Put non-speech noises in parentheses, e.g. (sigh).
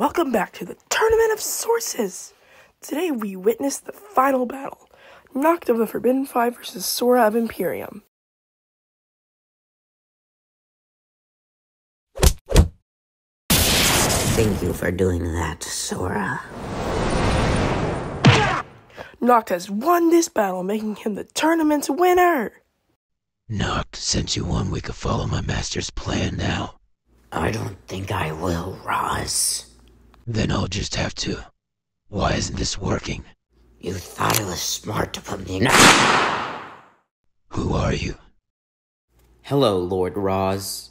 welcome back to the Tournament of Sources. Today we witness the final battle, Nokt of the Forbidden Five versus Sora of Imperium. Thank you for doing that, Sora. Nokt has won this battle, making him the tournament's winner. Nokt, since you won, we could follow my master's plan now. I don't think I will, Ras. Then I'll just have to. Why isn't this working? You thought it was smart to put me in. (laughs) Who are you? Hello, Lord Ras.